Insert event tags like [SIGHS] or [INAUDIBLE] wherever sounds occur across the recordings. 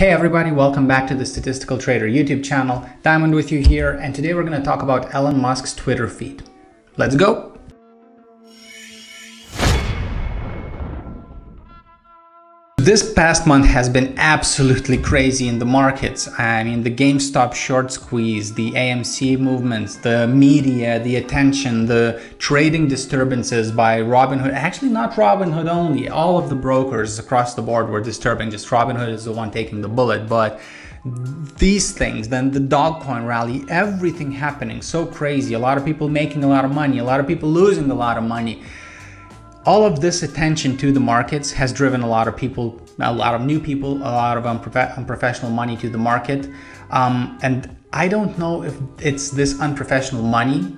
Hey everybody, welcome back to the Statistical Trader YouTube channel. Diamond with you here, and today we're going to talk about Elon Musk's Twitter feed. Let's go! This past month has been absolutely crazy in the markets. I mean, the GameStop short squeeze, the AMC movements, the media, the attention, the trading disturbances by Robinhood. Actually, not Robinhood only. All of the brokers across the board were disturbing. Just Robinhood is the one taking the bullet. But these things, then the Dogecoin rally, everything happening so crazy. A lot of people making a lot of money, a lot of people losing a lot of money all of this attention to the markets has driven a lot of people, a lot of new people, a lot of unprof- unprofessional money to the market. Um, and I don't know if it's this unprofessional money,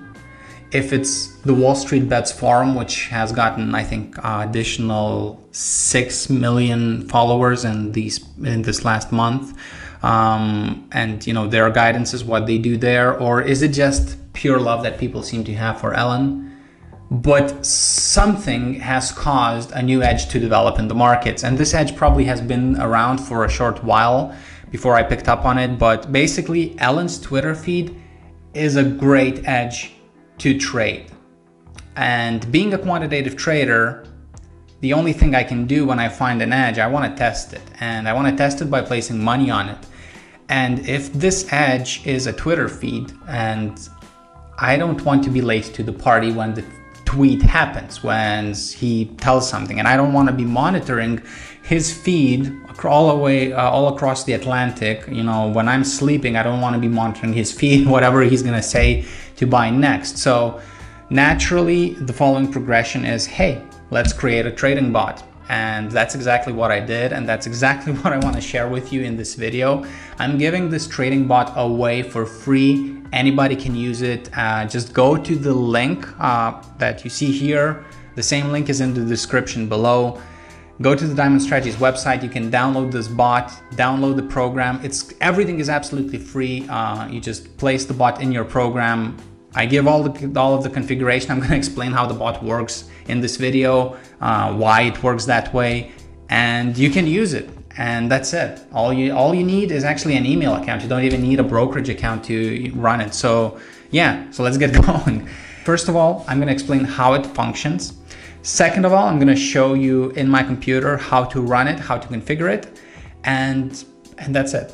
if it's the Wall Street Bets Forum, which has gotten, I think, uh, additional six million followers in these in this last month, um, and you know their guidance is what they do there, or is it just pure love that people seem to have for Elon? But something has caused a new edge to develop in the markets. And this edge probably has been around for a short while before I picked up on it. But basically, Elon's Twitter feed is a great edge to trade. And being a quantitative trader, the only thing I can do when I find an edge, I want to test it. And I want to test it by placing money on it. And if this edge is a Twitter feed, and I don't want to be late to the party when the tweet happens, when he tells something, and I don't want to be monitoring his feed all the way uh, all across the Atlantic. You know, when I'm sleeping, I don't want to be monitoring his [LAUGHS] feed, whatever he's gonna say to buy next. So naturally, the following progression is, hey, let's create a trading bot. And that's exactly what I did. And that's exactly [LAUGHS] what I want to share with you in this video. I'm giving this trading bot away for free Anybody can use it. Uh, just go to the link uh, that you see here. The same link is in the description below. Go to the Diamond Strategies website. You can download this bot, download the program. It's everything is absolutely free. Uh, you just place the bot in your program. I give all the all of the configuration. I'm going to explain how the bot works in this video, uh, why it works that way, and you can use it and that's it. All you all you need is actually an email account. You don't even need a brokerage account to run it. So yeah, so let's get [LAUGHS] going. First of all, I'm going to explain how it functions. Second of all, I'm going to show you in my computer how to run it, how to configure it, and and that's it.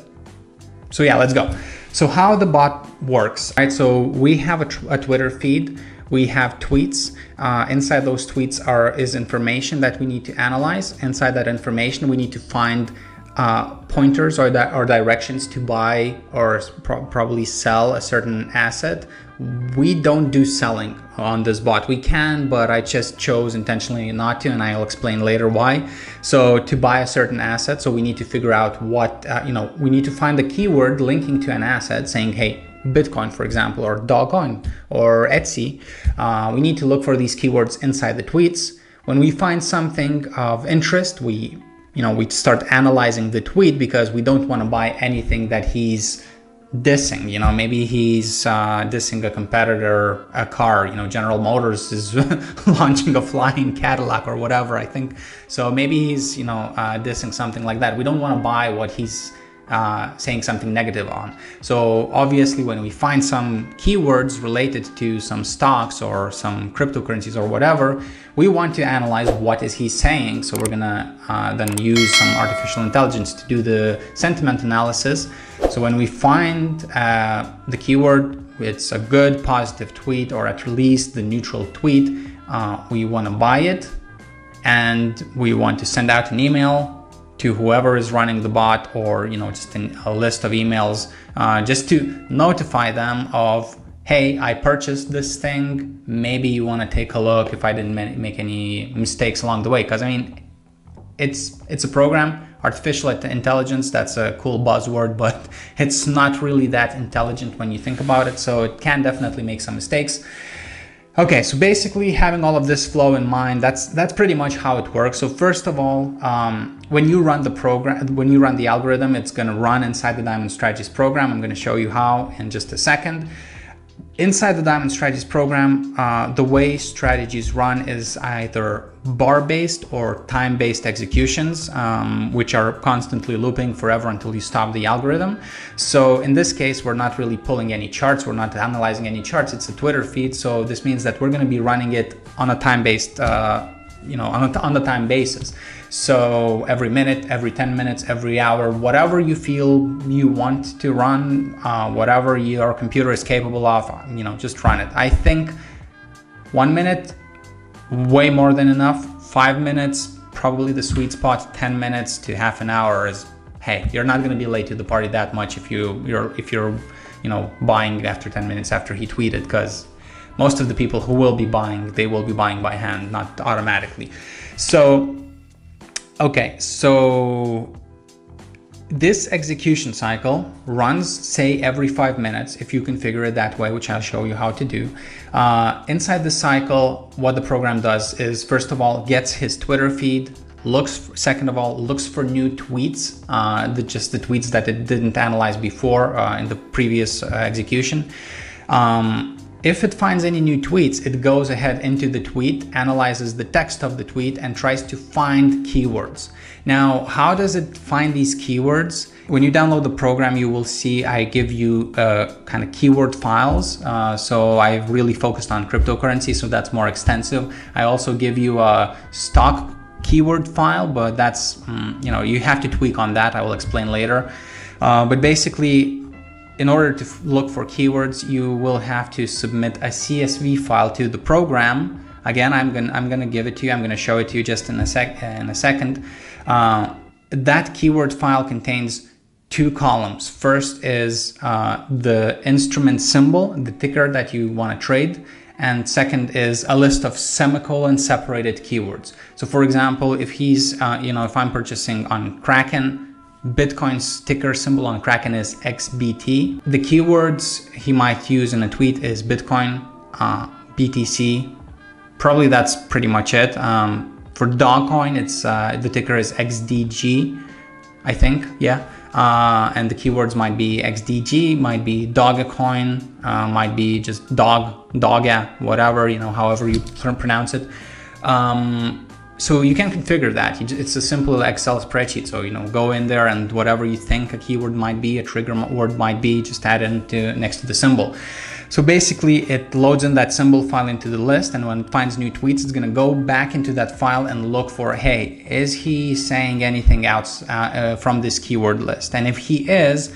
So yeah, let's go. So how the bot works, right? So we have a, a Twitter feed we have tweets. Uh, inside those tweets are is information that we need to analyze. Inside that information, we need to find uh, pointers or, that, or directions to buy or pro- probably sell a certain asset. We don't do selling on this bot. We can, but I just chose intentionally not to, and I'll explain later why. So to buy a certain asset, so we need to figure out what uh, you know. We need to find the keyword linking to an asset, saying, "Hey, Bitcoin, for example, or Dogecoin or Etsy, uh, we need to look for these keywords inside the tweets. When we find something of interest, we you know we start analyzing the tweet because we don't want to buy anything that he's dissing you know? Maybe he's uh, dissing a competitor a car you know? General motors is [LAUGHS] launching a flying cadillac or whatever i think. So maybe he's you know uh, dissing something like that. We don't want to buy what he's uh, saying something negative on. So obviously when we find some keywords related to some stocks or some cryptocurrencies or whatever, we want to analyze what is he saying. So we're gonna uh, then use some artificial intelligence to do the sentiment analysis. So when we find uh, the keyword, it's a good positive tweet or at least the neutral tweet, uh, we wanna buy it and we want to send out an email to whoever is running the bot or you know just in a list of emails uh, just to notify them of hey i purchased this thing. Maybe you want to take a look if i didn't make any mistakes along the way. Because i mean it's it's a program artificial intelligence that's a cool buzzword but [LAUGHS] it's not really that intelligent when you think about it so it can definitely make some mistakes Okay, so basically having all of this flow in mind, that's that's pretty much how it works. So first of all, um, when you run the program, when you run the algorithm, it's going to run inside the Diamond Strategies program. I'm going to show you how in just a second. Inside the Diamond Strategies program, uh, the way strategies run is either bar based or time based executions, um, which are constantly looping forever until you stop the algorithm. So, in this case, we're not really pulling any charts, we're not analyzing any charts, it's a Twitter feed. So, this means that we're going to be running it on a time based uh, you know on, a, on the time basis so every minute every 10 minutes every hour whatever you feel you want to run uh, whatever your computer is capable of you know just run it. I think one minute way more than enough. Five minutes probably the sweet spot. 10 minutes to half an hour is hey you're not going to be late to the party that much if you you're if you're you know buying after 10 minutes after he tweeted because most of the people who will be buying, they will be buying by hand, not automatically. So, okay, so this execution cycle runs, say, every five minutes if you configure it that way, which I'll show you how to do. Uh, inside the cycle, what the program does is, first of all, gets his Twitter feed, looks, second of all, looks for new tweets, uh, the, just the tweets that it didn't analyze before uh, in the previous uh, execution. Um, if it finds any new tweets, it goes ahead into the tweet, analyzes the text of the tweet, and tries to find keywords. Now, how does it find these keywords? When you download the program, you will see I give you uh, kind of keyword files. Uh, so I've really focused on cryptocurrency, so that's more extensive. I also give you a stock keyword file, but that's, um, you know, you have to tweak on that. I will explain later. Uh, but basically, in order to look for keywords, you will have to submit a CSV file to the program. Again, I'm gonna I'm gonna give it to you. I'm gonna show it to you just in a sec in a second. Uh, that keyword file contains two columns. First is uh, the instrument symbol, the ticker that you want to trade, and second is a list of semicolon separated keywords. So, for example, if he's uh, you know if I'm purchasing on Kraken Bitcoin's ticker symbol on Kraken is XBT. The keywords he might use in a tweet is Bitcoin, uh, BTC. Probably that's pretty much it. Um, for Dogecoin, it's uh, the ticker is XDG, I think. Yeah. Uh, and the keywords might be XDG, might be Dogecoin, uh, might be just dog, Doga, whatever you know, however you pronounce it. Um, so you can configure that. It's a simple Excel spreadsheet. So, you know, go in there and whatever you think a keyword might be, a trigger word might be, just add it next to the symbol. So basically it loads in that symbol file into the list and when it finds new tweets, it's gonna go back into that file and look for, hey, is he saying anything else uh, uh, from this keyword list? And if he is,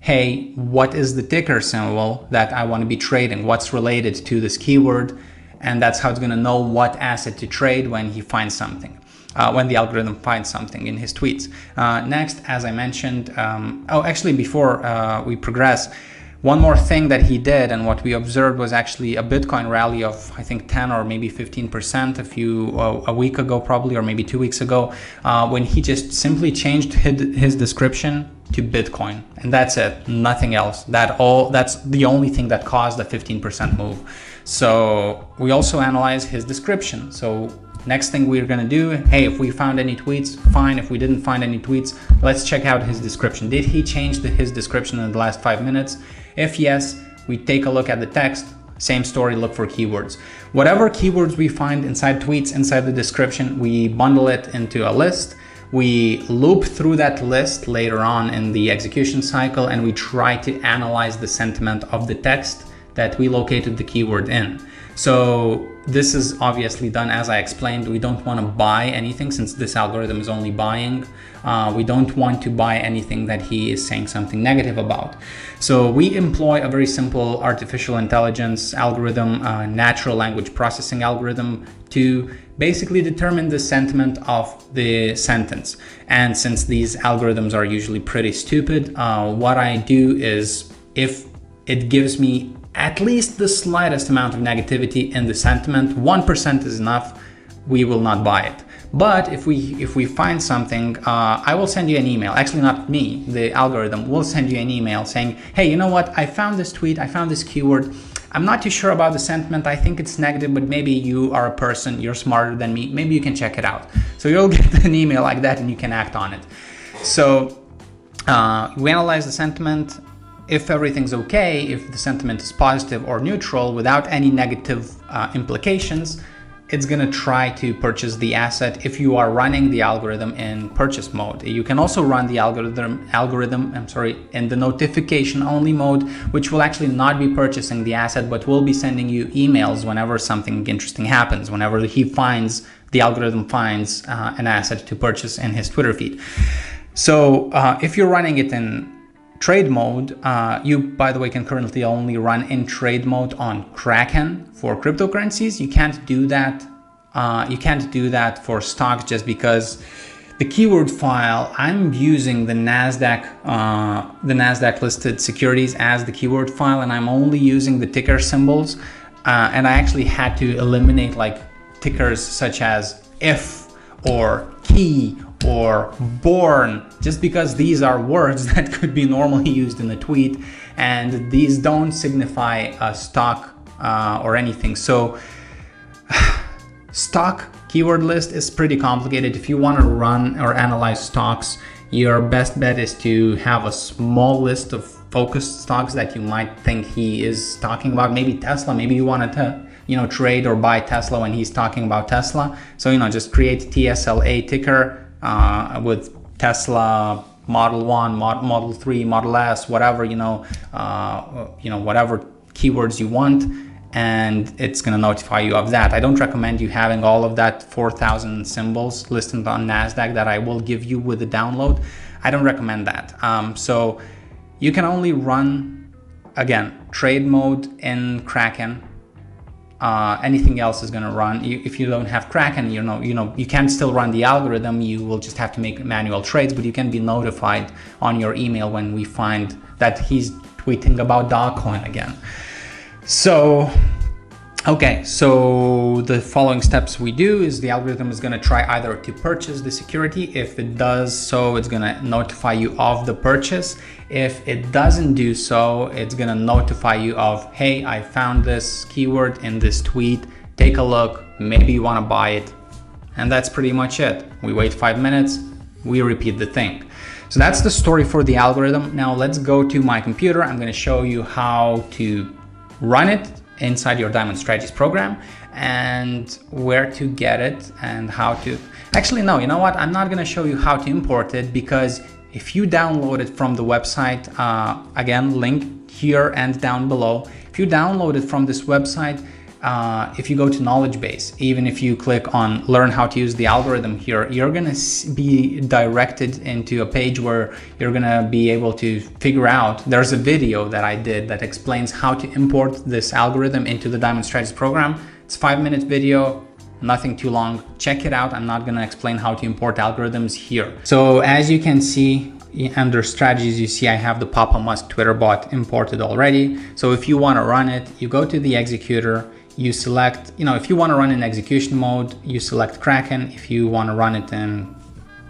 hey, what is the ticker symbol that I wanna be trading? What's related to this keyword? And that's how it's going to know what asset to trade when he finds something. Uh, when the algorithm finds something in his tweets. Uh, next, as I mentioned, um, oh, actually, before uh, we progress, one more thing that he did and what we observed was actually a Bitcoin rally of I think 10 or maybe 15% a few uh, a week ago probably or maybe two weeks ago uh, when he just simply changed his, his description to Bitcoin and that's it nothing else that all that's the only thing that caused the 15% move so we also analyze his description. So next thing we're gonna do, hey, if we found any tweets, fine. If we didn't find any tweets, let's check out his description. Did he change the, his description in the last five minutes? If yes, we take a look at the text, same story, look for keywords. Whatever keywords we find inside tweets, inside the description, we bundle it into a list. We loop through that list later on in the execution cycle and we try to analyze the sentiment of the text that we located the keyword in. So this is obviously done as I explained. We don't want to buy anything since this algorithm is only buying. Uh, we don't want to buy anything that he is saying something negative about. So we employ a very simple artificial intelligence algorithm, natural language processing algorithm to basically determine the sentiment of the sentence. And since these algorithms are usually pretty stupid, uh, what I do is if it gives me at least the slightest amount of negativity in the sentiment, 1% is enough, we will not buy it. But if we if we find something, uh, I will send you an email. Actually, not me. The algorithm will send you an email saying, "Hey, you know what? I found this tweet. I found this keyword. I'm not too sure about the sentiment. I think it's negative, but maybe you are a person. You're smarter than me. Maybe you can check it out." So you'll [LAUGHS] get an email like that, and you can act on it. So uh, we analyze the sentiment if everything's okay, if the sentiment is positive or neutral without any negative uh, implications, it's going to try to purchase the asset if you are running the algorithm in purchase mode. You can also run the algorithm algorithm I'm sorry in the notification only mode which will actually not be purchasing the asset but will be sending you emails whenever something interesting happens whenever he finds the algorithm finds uh, an asset to purchase in his Twitter feed. So uh, if you're running it in trade mode, uh, you, by the way, can currently only run in trade mode on Kraken for cryptocurrencies. You can't do that. Uh, you can't do that for stocks just because the keyword file I'm using the Nasdaq uh, the Nasdaq listed securities as the keyword file, and I'm only using the ticker symbols. Uh, and I actually had to eliminate like tickers such as if or key or born, just because these are words [LAUGHS] that could be normally used in a tweet and these don't signify a stock uh, or anything. So [SIGHS] stock keyword list is pretty complicated. If you want to run or analyze stocks, your best bet is to have a small list of focused stocks that you might think he is talking about. Maybe Tesla, maybe you want to you know trade or buy Tesla when he's talking about Tesla. So you know just create TSLA ticker uh, with Tesla Model One, Model Three, Model S, whatever you know, uh, you know whatever keywords you want, and it's going to notify you of that. I don't recommend you having all of that 4,000 symbols listed on Nasdaq that I will give you with the download. I don't recommend that. Um, so you can only run again trade mode in Kraken uh, anything else is going to run. You, if you don't have Kraken, you know, you know, you can still run the algorithm. You will just have to make manual trades, but you can be notified on your email when we find that he's tweeting about Dogecoin again. So Okay, so the following steps we do is the algorithm is to try either to purchase the security. If it does so, it's to notify you of the purchase. If it doesn't do so, it's to notify you of, hey, I found this keyword in this tweet. Take a look. Maybe you want to buy it. And that's pretty much it. We wait five minutes, we repeat the thing. So that's the story for the algorithm. Now let's go to my computer. I'm to show you how to run it inside your Diamond Strategies program and where to get it and how to. Actually, no, you know what? I'm not going to show you how to import it because if you download it from the website, uh, again, link here and down below. If you download it from this website, uh, if you go to knowledge base, even if you click on learn how to use the algorithm here, you're to be directed into a page where you're to be able to figure out. There's a video that I did that explains how to import this algorithm into the Diamond Strategies program. It's five minute video, nothing too long. Check it out. I'm not going to explain how to import algorithms here. So as you can see, under strategies, you see I have the Papa Musk Twitter bot imported already. So if you want to run it, you go to the executor, you select, you know, if you want to run in execution mode, you select Kraken. If you want to run it in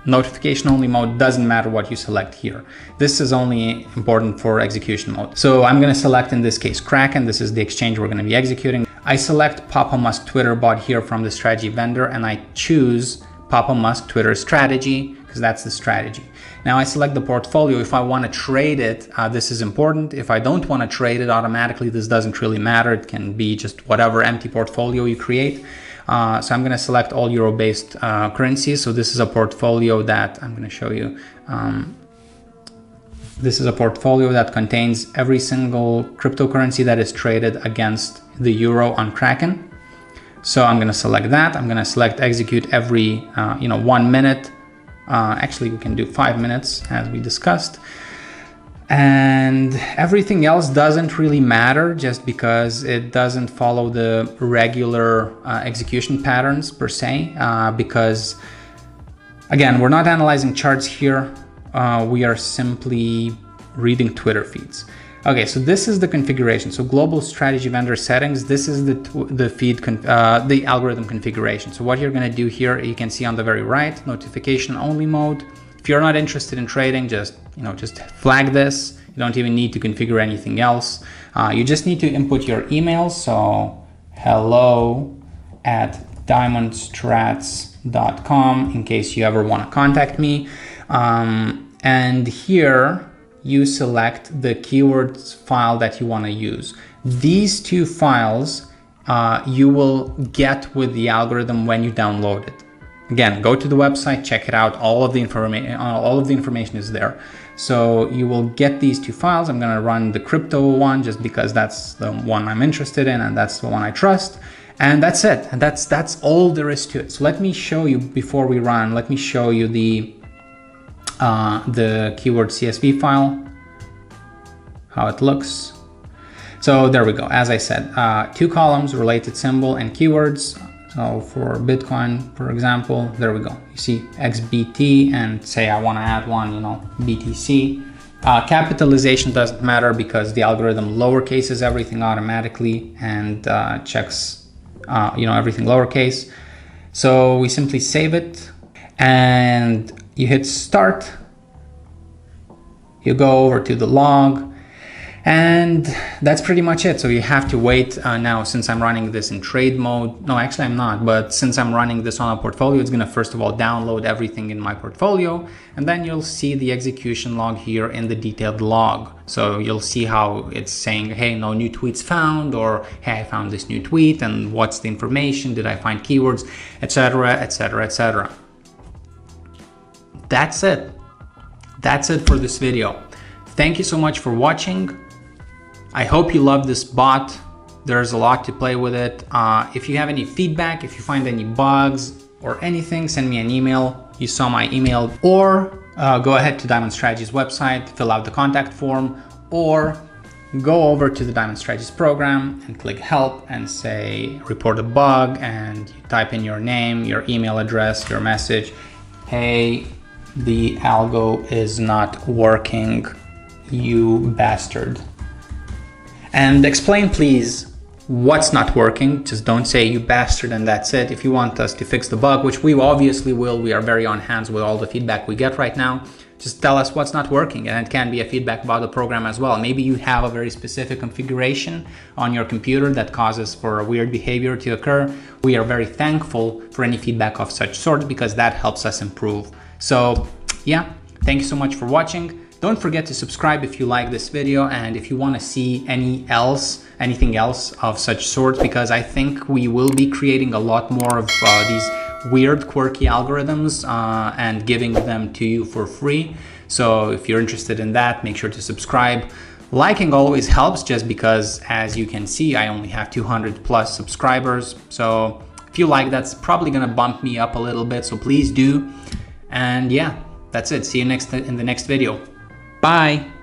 notification only mode, doesn't matter what you select here. This is only important for execution mode. So I'm going to select in this case Kraken. This is the exchange we're going to be executing. I select Papa Musk Twitter bot here from the strategy vendor and I choose Papa Musk Twitter strategy because that's the strategy. Now I select the portfolio. If I want to trade it, uh, this is important. If I don't want to trade it automatically, this doesn't really matter. It can be just whatever empty portfolio you create. Uh, so I'm going to select all euro-based uh, currencies. So this is a portfolio that I'm going to show you. Um, this is a portfolio that contains every single cryptocurrency that is traded against the euro on Kraken. So I'm going to select that. I'm going to select execute every, uh, you know, one minute uh, actually, we can do five minutes as we discussed. And everything else doesn't really matter just because it doesn't follow the regular uh, execution patterns per se. Uh, because again, we're not analyzing charts here. Uh, we are simply reading Twitter feeds. Okay, so this is the configuration. So global strategy vendor settings, this is the, the feed, uh, the algorithm configuration. So what you're gonna do here, you can see on the very right, notification only mode. If you're not interested in trading, just, you know, just flag this. You don't even need to configure anything else. Uh, you just need to input your email. So hello at diamondstrats.com in case you ever wanna contact me. Um, and here, you select the keywords file that you want to use. These two files uh, you will get with the algorithm when you download it. Again, go to the website, check it out. All of the information, all of the information is there. So you will get these two files. I'm gonna run the crypto one just because that's the one I'm interested in and that's the one I trust. And that's it. And that's that's all there is to it. So let me show you before we run. Let me show you the uh, the keyword CSV file, how it looks. So there we go. As I said, uh, two columns, related symbol and keywords. So for Bitcoin, for example, there we go. You see XBT and say I want to add one, you know, BTC. Uh, capitalization doesn't matter because the algorithm lowercases everything automatically and uh, checks, uh, you know, everything lowercase. So we simply save it and you hit start. You go over to the log and that's pretty much it. So you have to wait uh, now since I'm running this in trade mode. No, actually I'm not, but since I'm running this on a portfolio, it's gonna first of all download everything in my portfolio, and then you'll see the execution log here in the detailed log. So you'll see how it's saying, hey, no new tweets found, or hey, I found this new tweet, and what's the information, did I find keywords, etc., etc., etc. That's it. That's it for this video. Thank you so much for watching. I hope you love this bot. There's a lot to play with it. Uh, if you have any feedback, if you find any bugs or anything, send me an email. You saw my email or uh, go ahead to Diamond Strategies website, fill out the contact form or go over to the Diamond Strategies program and click help and say report a bug and you type in your name, your email address, your message. Hey, the algo is not working, you bastard. And explain please what's not working. Just don't say you bastard and that's it. If you want us to fix the bug, which we obviously will, we are very on hands with all the feedback we get right now. Just tell us what's not working and it can be a feedback about the program as well. Maybe you have a very specific configuration on your computer that causes for a weird behavior to occur. We are very thankful for any feedback of such sort because that helps us improve. So yeah, thank you so much for watching. Don't forget to subscribe if you like this video and if you want to see any else, anything else of such sorts, because I think we will be creating a lot more of uh, these weird, quirky algorithms uh, and giving them to you for free. So if you're interested in that, make sure to subscribe. Liking always helps just because as you can see, I only have 200 plus subscribers. So if you like, that's probably gonna bump me up a little bit. So please do. And yeah, that's it. See you next in the next video. Bye.